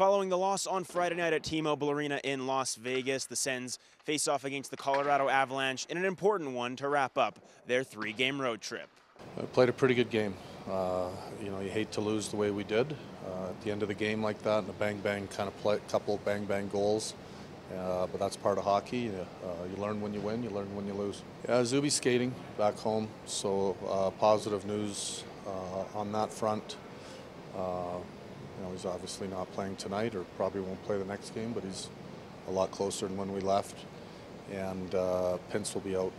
Following the loss on Friday night at T-Mobile Arena in Las Vegas, the Sens face off against the Colorado Avalanche in an important one to wrap up their three-game road trip. I played a pretty good game. Uh, you know, you hate to lose the way we did uh, at the end of the game like that, and a bang bang kind of play, couple of bang bang goals. Uh, but that's part of hockey. Uh, you learn when you win, you learn when you lose. Yeah, Zuby's skating back home, so uh, positive news uh, on that front. You know, he's obviously not playing tonight or probably won't play the next game, but he's a lot closer than when we left. And uh, Pince will be out.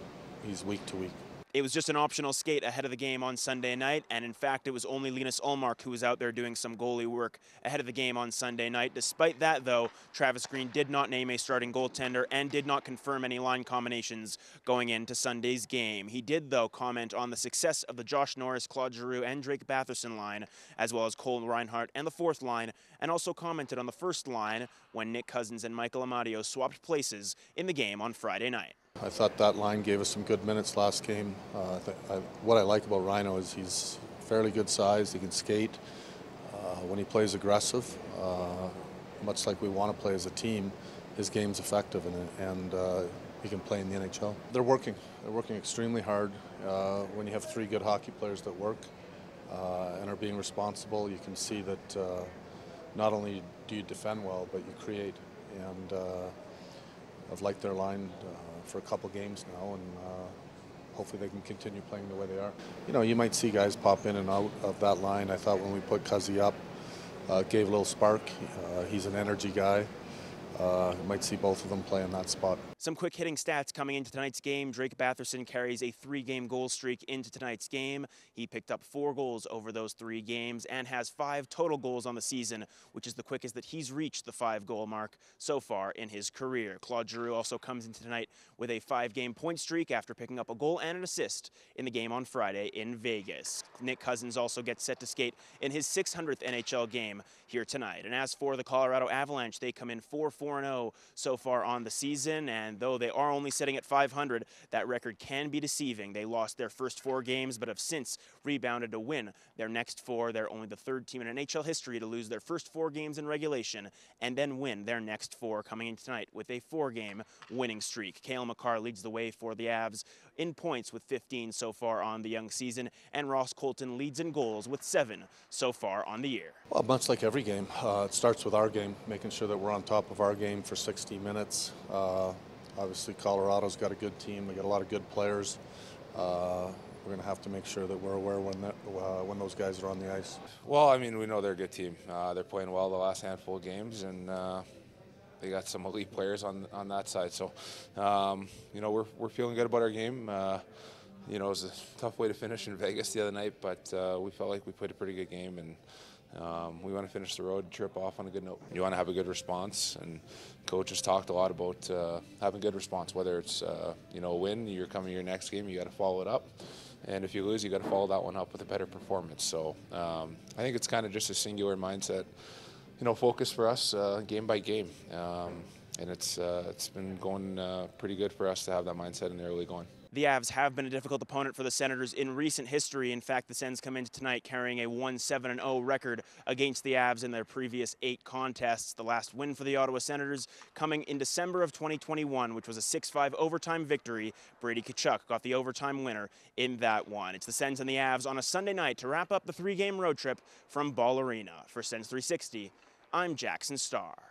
He's week to week. It was just an optional skate ahead of the game on Sunday night, and in fact, it was only Linus Ullmark who was out there doing some goalie work ahead of the game on Sunday night. Despite that, though, Travis Green did not name a starting goaltender and did not confirm any line combinations going into Sunday's game. He did, though, comment on the success of the Josh Norris, Claude Giroux, and Drake Batherson line, as well as Cole Reinhardt and the fourth line, and also commented on the first line when Nick Cousins and Michael Amadio swapped places in the game on Friday night. I thought that line gave us some good minutes last game. Uh, I I, what I like about Rhino is he's fairly good size. He can skate. Uh, when he plays aggressive, uh, much like we want to play as a team, his game's effective and, and uh, he can play in the NHL. They're working. They're working extremely hard. Uh, when you have three good hockey players that work uh, and are being responsible, you can see that not only do you defend well, but you create. And I've liked their line for a couple games now, and uh, hopefully they can continue playing the way they are. You know, you might see guys pop in and out of that line. I thought when we put Cuzzy up, uh, gave a little spark. Uh, he's an energy guy. Uh, might see both of them play in that spot. Some quick hitting stats coming into tonight's game. Drake Batherson carries a three game goal streak into tonight's game. He picked up four goals over those three games and has five total goals on the season, which is the quickest that he's reached the five goal mark so far in his career. Claude Giroux also comes into tonight with a five game point streak after picking up a goal and an assist in the game on Friday in Vegas. Nick Cousins also gets set to skate in his 600th NHL game here tonight. And as for the Colorado Avalanche, they come in 4 4 0 so far on the season and though they are only sitting at 500, that record can be deceiving. They lost their first four games, but have since rebounded to win their next four. They're only the third team in NHL history to lose their first four games in regulation and then win their next four coming in tonight with a four-game winning streak. Cale Makar leads the way for the Avs in points with 15 so far on the young season, and Ross Colton leads in goals with seven so far on the year. Well, much like every game, uh, it starts with our game, making sure that we're on top of our game for 60 minutes. Uh, Obviously, Colorado's got a good team. They got a lot of good players. Uh, we're going to have to make sure that we're aware when that, uh, when those guys are on the ice. Well, I mean, we know they're a good team. Uh, they're playing well the last handful of games, and uh, they got some elite players on on that side. So, um, you know, we're we're feeling good about our game. Uh, you know, it was a tough way to finish in Vegas the other night, but we felt like we played a pretty good game and. Um, we want to finish the road trip off on a good note. You want to have a good response, and coaches talked a lot about uh, having a good response. Whether it's uh, you know a win, you're coming your next game, you got to follow it up, and if you lose, you got to follow that one up with a better performance. So um, I think it's kind of just a singular mindset, you know, focus for us uh, game by game, um, and it's uh, it's been going uh, pretty good for us to have that mindset in the early going. The Avs have been a difficult opponent for the Senators in recent history. In fact, the Sens come into tonight carrying a 1-7-0 record against the Avs in their previous eight contests. The last win for the Ottawa Senators coming in December of 2021, which was a 6-5 overtime victory. Brady Tkachuk got the overtime winner in that one. It's the Sens and the Avs on a Sunday night to wrap up the three-game road trip from Ball Arena. For Sens 360, I'm Jackson Starr.